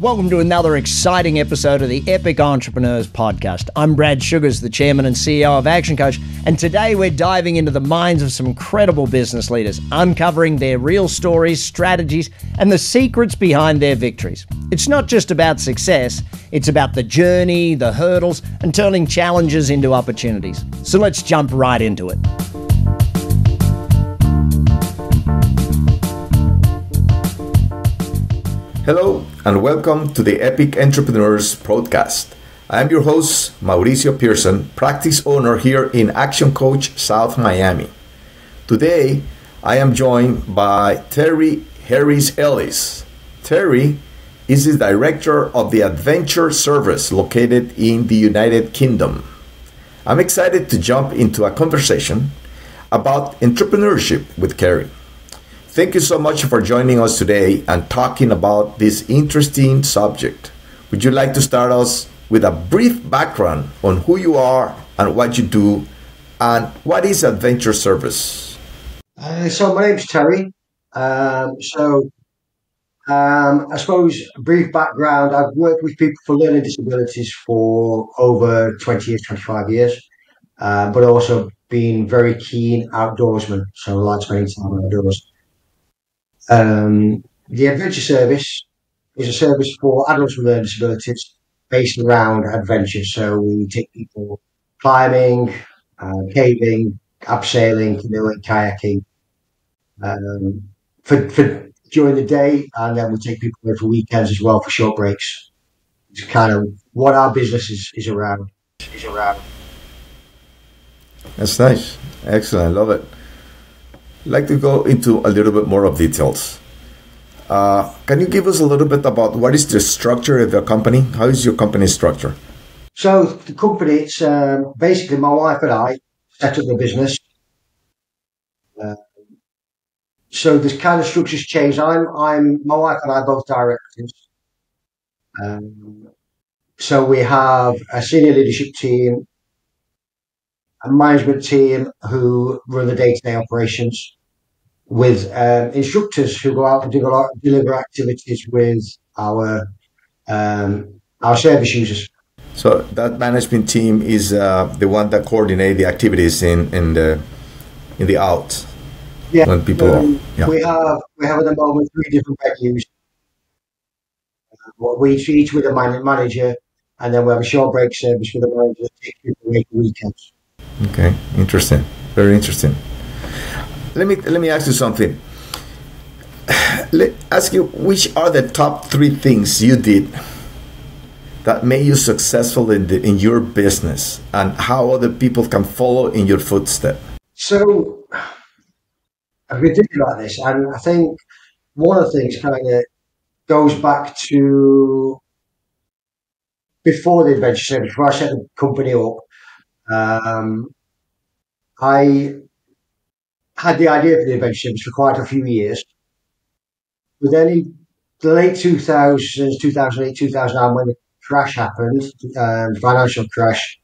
Welcome to another exciting episode of the Epic Entrepreneurs Podcast. I'm Brad Sugars, the chairman and CEO of Action Coach, and today we're diving into the minds of some incredible business leaders, uncovering their real stories, strategies, and the secrets behind their victories. It's not just about success, it's about the journey, the hurdles, and turning challenges into opportunities. So let's jump right into it. Hello, and welcome to the Epic Entrepreneurs Podcast. I am your host, Mauricio Pierson, practice owner here in Action Coach South Miami. Today, I am joined by Terry Harris Ellis. Terry is the director of the Adventure Service located in the United Kingdom. I'm excited to jump into a conversation about entrepreneurship with Terry. Thank you so much for joining us today and talking about this interesting subject. Would you like to start us with a brief background on who you are and what you do and what is Adventure Service? Uh, so my name's Terry. Um, so um, I suppose a brief background. I've worked with people for learning disabilities for over 20 years, 25 years, uh, but also been very keen outdoorsman. So I like spending time outdoors. Um, the Adventure Service is a service for adults with learning disabilities based around adventure. So we take people climbing, uh, caving, abseiling, canoeing, kayaking um, for, for during the day, and then we take people away for weekends as well for short breaks. It's kind of what our business is, is around. Is around. That's nice. Excellent. I love it. Like to go into a little bit more of details. Uh, can you give us a little bit about what is the structure of the company? How is your company structure? So the company, it's um, basically my wife and I set up the business. Uh, so this kind of structure's changed. I'm, I'm, my wife and I both directors. Um, so we have a senior leadership team, a management team who run the day-to-day operations with um, instructors who go out and do a lot, deliver activities with our um, our service users. So that management team is uh, the one that coordinate the activities in, in the in the out. Yeah, when people. um, yeah. we have we have at the moment three different venues. Uh, we each, with a man- manager, and then we have a short break service with a manager that takes people away for weekends. Okay, interesting. Very interesting. Let me let me ask you something. Let ask you which are the top three things you did that made you successful in the, in your business, and how other people can follow in your footstep. So I've been thinking about this, and I think one of the things kind of goes back to before the adventure service, before I set the company up. Um, I had the idea for the adventure service for quite a few years, but then in the late 2000s, 2008, 2009, when the crash happened, um, financial crash,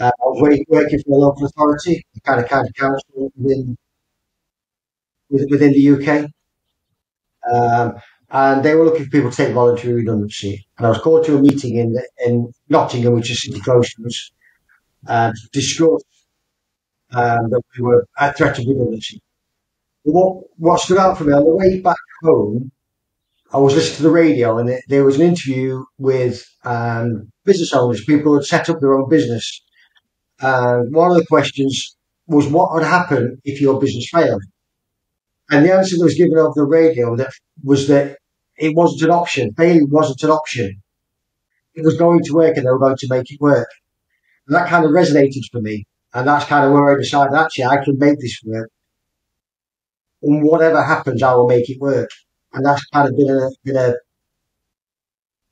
uh, I was working, for a local authority, the kind of of council within within the UK. Um, and they were looking for people to take voluntary redundancy. And I was called to a meeting in in Nottingham, which is city close to us, uh, to discuss um, that we were at threat of. But what what stood out for me on the way back home, I was listening to the radio, and there- there was an interview with um, business owners, people who had set up their own business. And one of the questions was, "What would happen if your business failed?" And the answer that was given over the radio that was that it wasn't an option. Failure wasn't an option. It was going to work, and they were going to make it work. And that kind of resonated for me, and that's kind of where I decided actually I can make this work. And whatever happens, I will make it work. And that's kind of been a, been a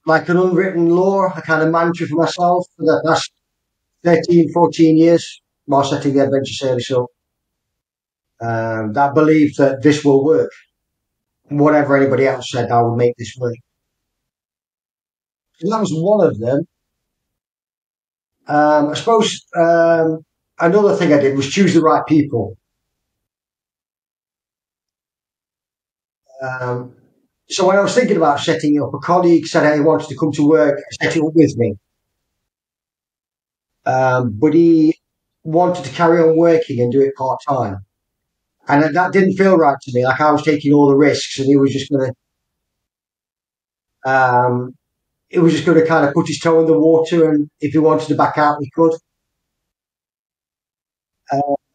like an unwritten law, a kind of mantra for myself for the last 13, 14 years while setting the adventure service up. Um, that belief that this will work. Whatever anybody else said, I will make this work. So that was one of them. Um, I suppose um, another thing I did was choose the right people. Um, So when I was thinking about setting up, a colleague said he wanted to come to work set it up with me. Um, but he wanted to carry on working and do it part time. And that didn't feel right to me. Like I was taking all the risks and he was just going to, um, it was just going to kind of put his toe in the water. And if he wanted to back out, he could.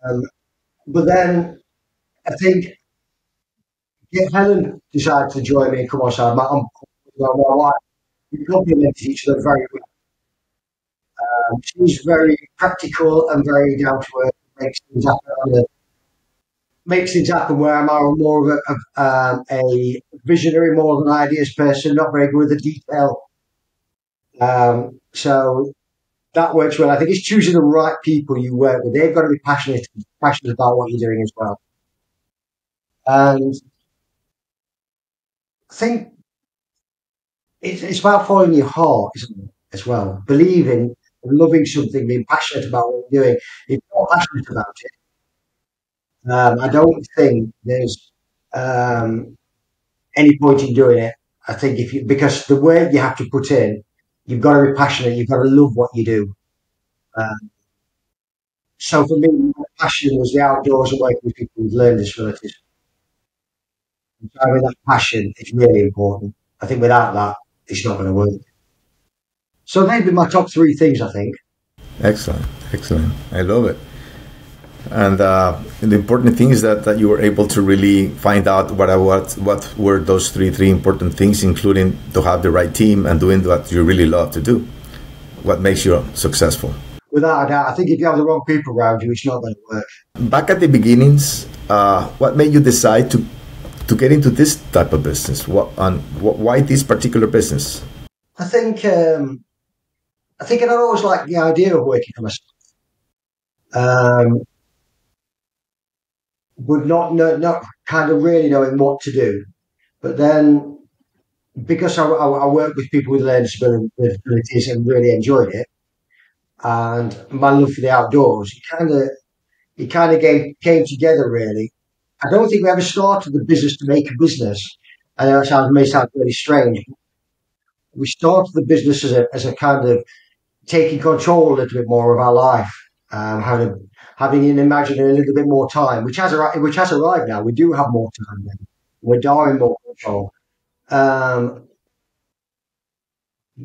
Um, but then I think yeah, Helen decided to join me and come on side. Wife, we complemented each other very well. Um, she's very practical and very down to earth, makes things happen. Makes things happen where I'm more of a, um, a visionary, more of an ideas person, not very good with the detail. Um, so that works well. I think it's choosing the right people you work with. They've got to be passionate, passionate about what you're doing as well. And I think it's, it's about following your heart, isn't it, as well? Believing loving something, being passionate about what you're doing. If you're not passionate about it, um, I don't think there's um, any point in doing it. I think if you because the work you have to put in, you've got to be passionate. You've got to love what you do. Um, so for me, my passion was the outdoors and working with people with learning disabilities. And having that passion is really important. I think without that, it's not going to work. So been my top three things, I think. Excellent, excellent. I love it. And, uh, the important thing is that, that you were able to really find out what, what what were those three three important things, including to have the right team and doing what you really love to do. What makes you successful? Without a doubt, I think if you have the wrong people around you, it's not going to work. Back at the beginnings, uh, what made you decide to to get into this type of business? What and what, why this particular business? I think um, I think I'd always liked the idea of working for myself. Um, but not, not, not kind of really knowing what to do. But then, because I, I, I work with people with learning disabilities and really enjoyed it, and my love for the outdoors, it kind of, it kind of came, came together really. I don't think we ever started the business to make a business. I know it sounds, may sound really strange. We started the business as a, as a kind of taking control a little bit more of our life, um, having having an imagining a little bit more time, which has arrived, which has arrived now. We do have more time now. We're dying more control. Um,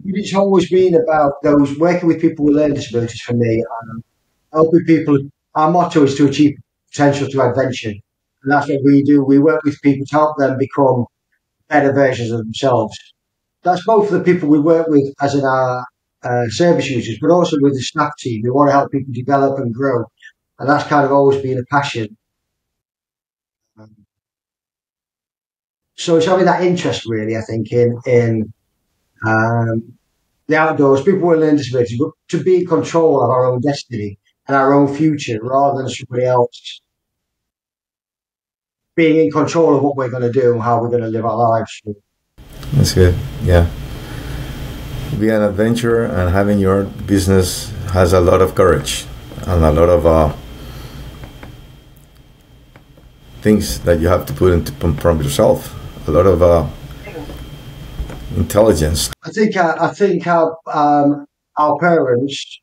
it's always been about those working with people with learning disabilities for me, um, helping people. Our motto is to achieve potential to adventure. And that's what we do. We work with people to help them become better versions of themselves. That's both the people we work with as in our uh, service users, but also with the staff team. We want to help people develop and grow, and that's kind of always been a passion. Um, so it's having that interest, really, I think, in in um, the outdoors. People with learning disabilities, but to be in control of our own destiny and our own future, rather than somebody else being in control of what we're going to do and how we're going to live our lives. That's good. Yeah be an adventurer and having your business has a lot of courage and a lot of uh, things that you have to put into from yourself. A lot of uh, intelligence. I think uh, I think our um, our parents.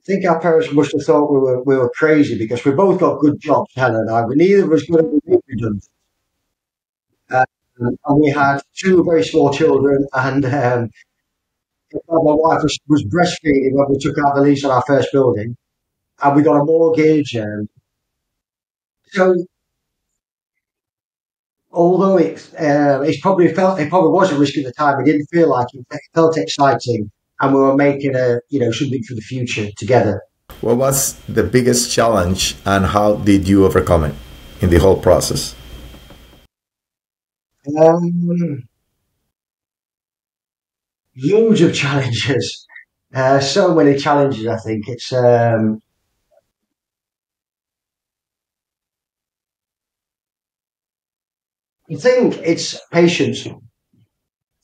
I think our parents must have thought we were we were crazy because we both got good jobs, Helen and I, but neither of us have been redundant. Uh, and we had two very small children, and um, my wife was, was breastfeeding when we took out the lease on our first building, and we got a mortgage, and so although it uh, it's probably felt it probably was a risk at the time, it didn't feel like it. It felt exciting, and we were making a you know something for the future together. What was the biggest challenge, and how did you overcome it in the whole process? Um, loads of challenges. Uh, so many challenges. I think it's. Um, I think it's patience.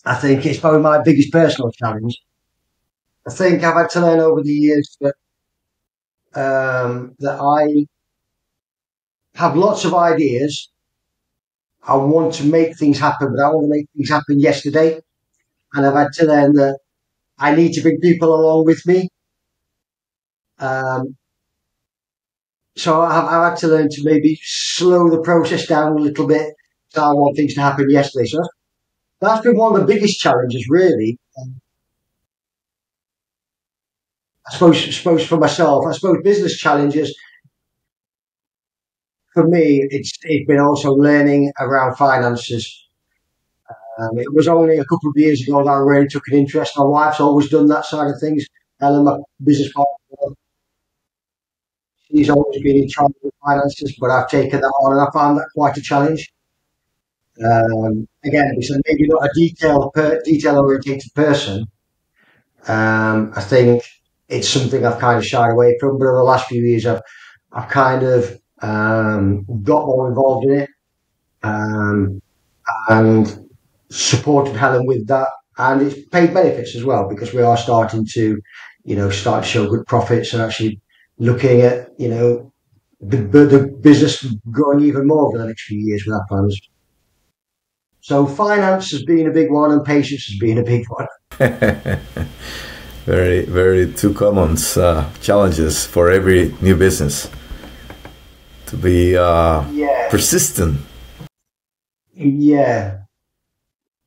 I think it's probably my biggest personal challenge. I think I've had to learn over the years that um, that I have lots of ideas, I want to make things happen, but I want to make things happen yesterday. And I've had to learn that I need to bring people along with me. Um, so I've, I've, had to learn to maybe slow the process down a little bit. I want things to happen yesterday. So that's been one of the biggest challenges, really. Um, I suppose, I suppose for myself, I suppose business challenges for me, it's it's been also learning around finances. Um, it was only a couple of years ago that I really took an interest. My wife's always done that side of things. Helen, my business partner, she's always been in charge of finances, but I've taken that on and I found that quite a challenge. Um, again, maybe not a detail per, detail oriented person. Um, I think it's something I've kind of shied away from, but over the last few years, I've I've kind of um, got more involved in it, um, and supported Helen with that. And it's paid benefits as well because we are starting to, you know, start to show good profits and actually looking at, you know, the, the business growing even more over the next few years with our plans. So finance has been a big one and patience has been a big one. very, very two common uh, challenges for every new business to be uh, yeah. persistent. Yeah,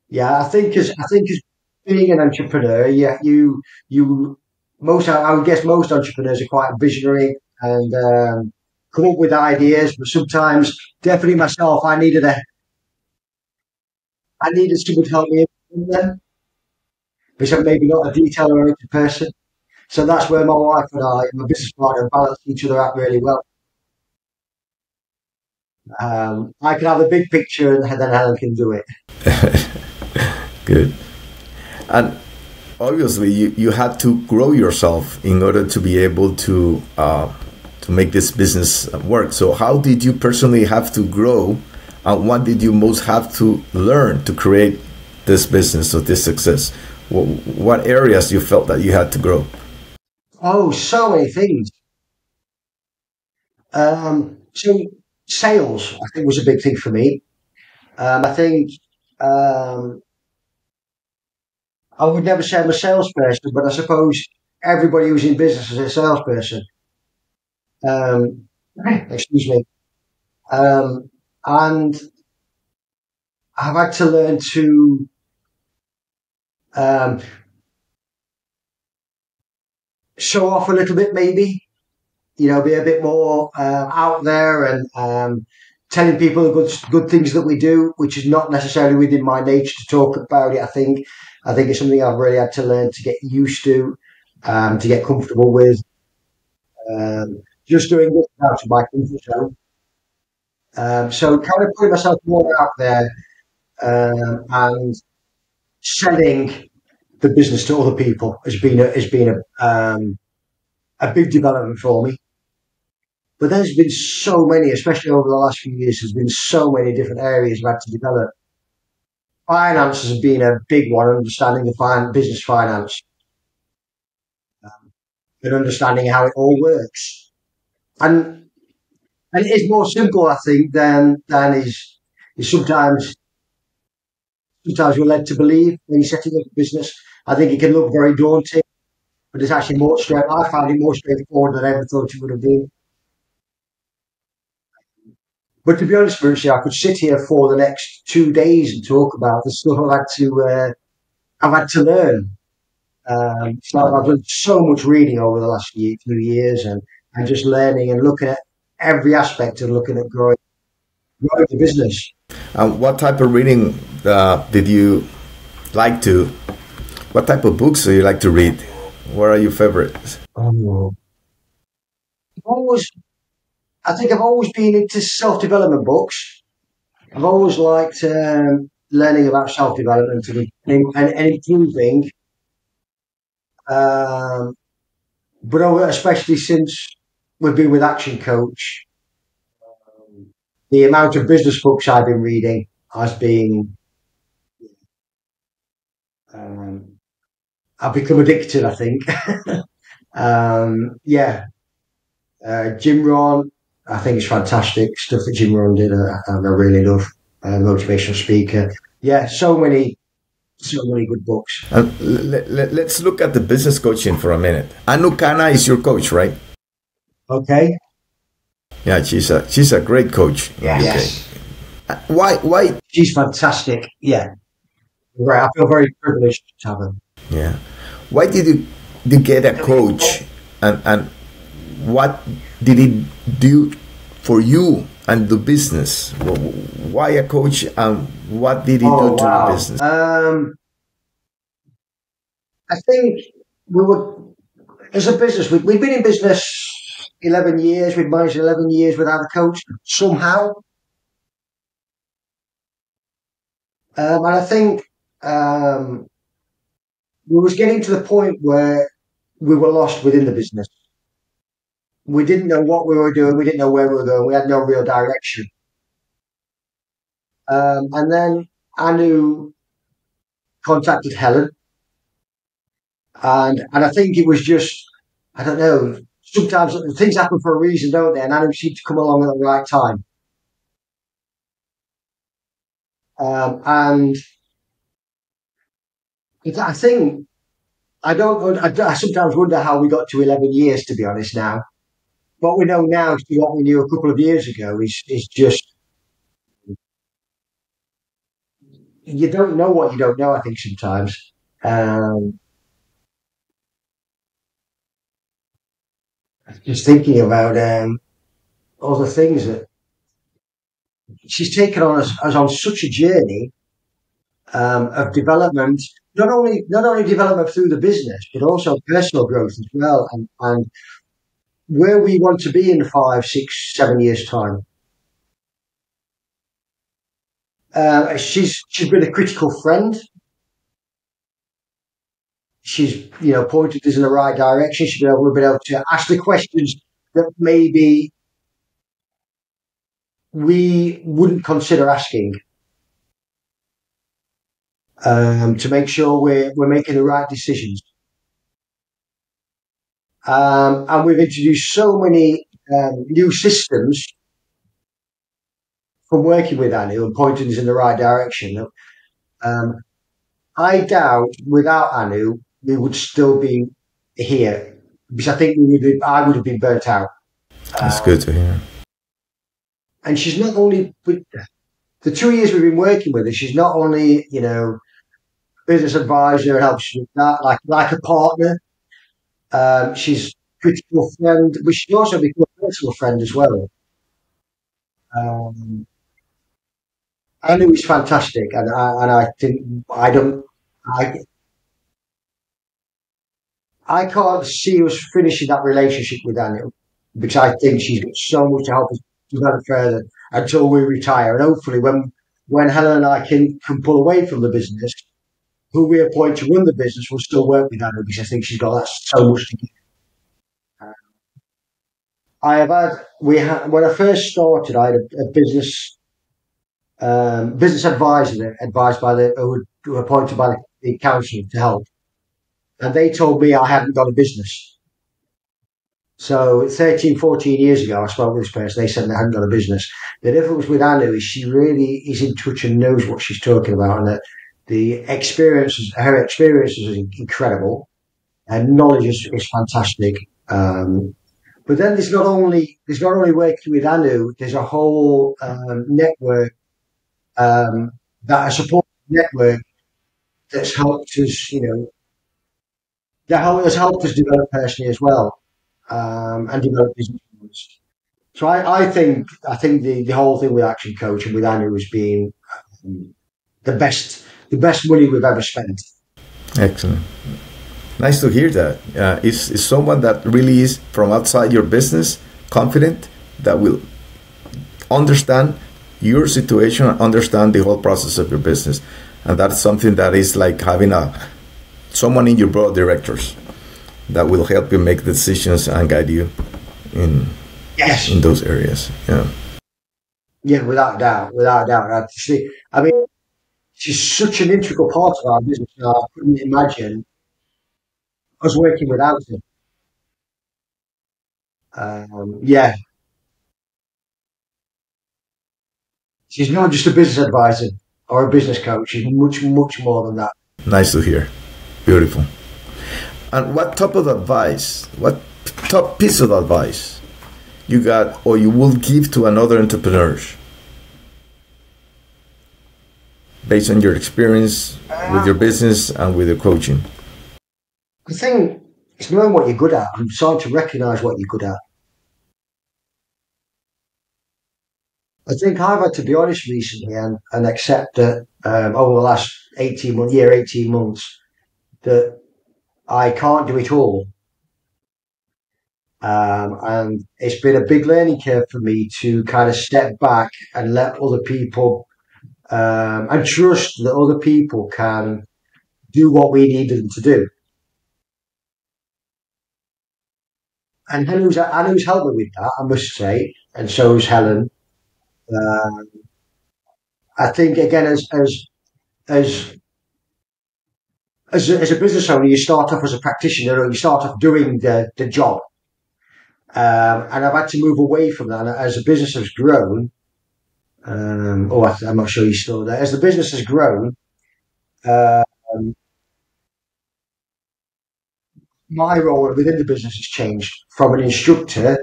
yeah. I think as I think as being an entrepreneur, yeah, you you most I would guess most entrepreneurs are quite visionary and um, come up with ideas, but sometimes, definitely myself, I needed a I needed someone to help me then because I'm maybe not a detail oriented person. So that's where my wife and I, and my business partner, balance each other out really well. Um, I can have a big picture and then Helen can do it. Good. And obviously, you, you had to grow yourself in order to be able to uh, to make this business work. So, how did you personally have to grow, and what did you most have to learn to create this business or this success? What, areas you felt that you had to grow? Oh, so many things. Um, so sales, I think, was a big thing for me. Um, I think um, I would never say I'm a salesperson, but I suppose everybody who's in business is a salesperson. Um, excuse me. Um, and I've had to learn to um, show off a little bit, maybe you know, be a bit more uh, out there and um, telling people the good good things that we do, which is not necessarily within my nature to talk about it. I think I think it's something I've really had to learn to get used to, um, to get comfortable with. Um, just doing this out of my comfort zone. Um, so kind of putting myself more out there um, and selling the business to other people has been a, has been a um, a big development for me. But there's been so many, especially over the last few years, there's been so many different areas I've had to develop. Finance has been a big one, understanding the fin- business finance um, and understanding how it all works. And and it is more simple, I think, than than is is sometimes sometimes we're led to believe when you're setting up a business. I think it can look very daunting, but it's actually more straight. I found it more straightforward than I ever thought it would have been. But to be honest, Brucey, I could sit here for the next two days and talk about the stuff I've had to uh, I've had to learn. Um, so I've done so much reading over the last few years and, and just learning and looking at every aspect of looking at growing, growing the business. Um, what type of reading uh, did you like to? What type of books do you like to read? What are your favorites? Um, always I think I've always been into self development books. I've always liked um, learning about self development and, and, and, improving. Um, but especially since we've been with Action Coach, um, the amount of business books I've been reading has been. Um, I've become addicted, I think. Um, yeah. Uh, Jim Rohn, I think it's fantastic stuff that Jim Rohn did. I, I really love. uh, motivational speaker. Yeah, so many, so many good books. Uh, let, let, let's look at the business coaching for a minute. Anu Khanna is your coach, right? Okay. Yeah, she's a she's a great coach. Yes. Okay. Uh, why why She's fantastic. Yeah. Right. I feel very privileged to have her. Yeah. Why did you, you get a coach and, and what did it do for you and the business? Why a coach and what did it Oh, do to wow. the business? Um, I think we were, as a business, we, we've been in business 11 years. We've managed 11 years without a coach somehow. Um, and I think um, we was getting to the point where we were lost within the business. We didn't know what we were doing. We didn't know where we were going. We had no real direction. Um, and then Anu contacted Helen, and and I think it was just I don't know. Sometimes things happen for a reason, don't they? And Anu seemed to come along at the right time. Um, and I think I don't. I, I sometimes wonder how we got to eleven years. To be honest, now what we know now to what we knew a couple of years ago is is just you don't know what you don't know. I think sometimes. Um, just thinking about um, all the things that she's taken on us, us on such a journey um, of development. Not only not only development through the business, but also personal growth as well, and, and where we want to be in five, six, seven years' time. Uh, she's she's been a critical friend. She's you know pointed us in the right direction. She's been able, been able to ask the questions that maybe we wouldn't consider asking um, to make sure we're we're making the right decisions. Um, and we've introduced so many um, new systems from working with Anu and pointing us in the right direction. Um, I doubt without Anu we would still be here because I think we would I would have been burnt out. That's good to hear. And she's not only with the two years we've been working with her. She's not only you know business advisor and helps with that like like a partner. Um, she's critical friend, but she's also become a personal friend as well. Um, it was fantastic, and I, and I think I don't I I can't see us finishing that relationship with Anu because I think she's got so much to help us develop further until we retire, and hopefully when when Helen and I can can pull away from the business, who we appoint to run the business will still work with Anu because I think she's got that so much to give. I have had we had when I first started, I had a, a business um, business advisor advised by the who were, appointed by the council to help, and they told me I hadn't got a business. So 13, 14 years ago, I spoke with this person. They said they hadn't got a business. The difference with Anu is she really is in touch and knows what she's talking about, and that the experiences, her experiences is incredible, and knowledge is, is fantastic. Um, but then there's not only there's not only working with Anu, there's a whole um, network um, that a support network that's helped us, you know, that has helped us develop personally as well um, and develop business. So I, I think I think the, the whole thing with Action Coach and with Anu has been um, the best the best money we've ever spent. Excellent. Nice to hear that. Uh, is is someone that really is from outside your business, confident, that will understand your situation, understand the whole process of your business, and that's something that is like having a someone in your board of directors that will help you make decisions and guide you in Yes. in those areas. Yeah. Yeah, without a doubt, without a doubt. I see. I mean, she's such an integral part of our business. Now, I couldn't imagine us working without her. Um, yeah. she's not just a business advisor or a business coach. She's much, much more than that. Nice to hear. Beautiful. And what type of advice, what top piece of advice you got or you will give to another entrepreneur based on your experience with your business and with your coaching? The thing is knowing what you're good at and starting to recognize what you're good at. I think I've had to be honest recently and, and accept that um, over the last 18 months, year, 18 months, that I can't do it all. Um, and it's been a big learning curve for me to kind of step back and let other people um, and trust that other people can do what we need them to do. And Helen's, Anu's helped me with that, I must say, and so is Helen. Um, I think again, as as as as a, as a business owner, you start off as a practitioner, or you start off doing the the job. Um, and I've had to move away from that. As the business has grown, um, oh, I, am not sure you're still there. As the business has grown, um, my role within the business has changed from an instructor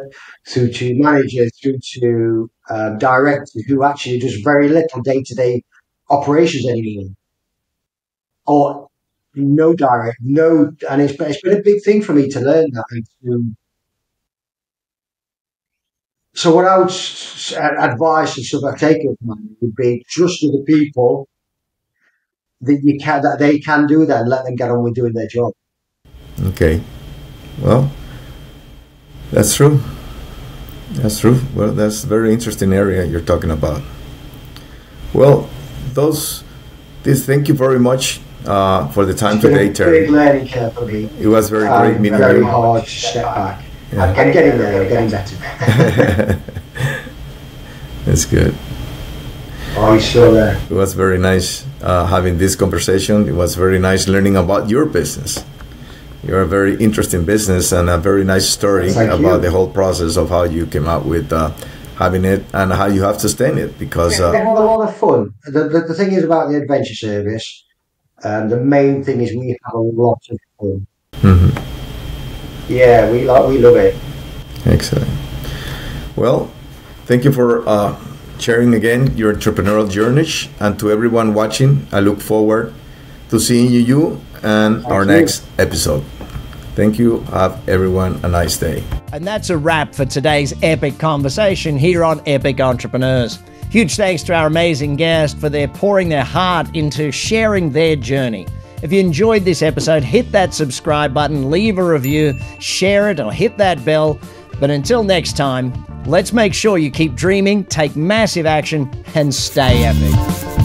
through to manager through to um, director who actually does very little day to day operations anymore. Or no direct, no, and it's, it's been a big thing for me to learn that and to so what I would advise and stuff I take it would be trust the people that you can that they can do that and let them get on with doing their job. Okay, well, that's true. That's true. Well, that's a very interesting area you're talking about. Well, those. This. Thank you very much uh, for the time today, Terry. Big learning curve for me. It was very um, great meeting very you. Very hard to step back. Yeah. I'm getting there. I'm getting better. That's good. Oh, he's still there. It was very nice uh, having this conversation. It was very nice learning about your business. You're a very interesting business and a very nice story Thank about you. the whole process of how you came up with uh, having it and how you have sustained it. Because uh, we have a lot of fun. The, the, the, thing is about the adventure service. Um, the main thing is we have a lot of fun. Mm-hmm. Yeah, we like we love it. Excellent. Well, thank you for uh, sharing again your entrepreneurial journey, and to everyone watching, I look forward to seeing you, you and thank our you. next episode. Thank you. Have everyone a nice day. And that's a wrap for today's epic conversation here on Epic Entrepreneurs. Huge thanks to our amazing guest for their pouring their heart into sharing their journey. If you enjoyed this episode, hit that subscribe button, leave a review, share it, or hit that bell. But until next time, let's make sure you keep dreaming, take massive action, and stay epic.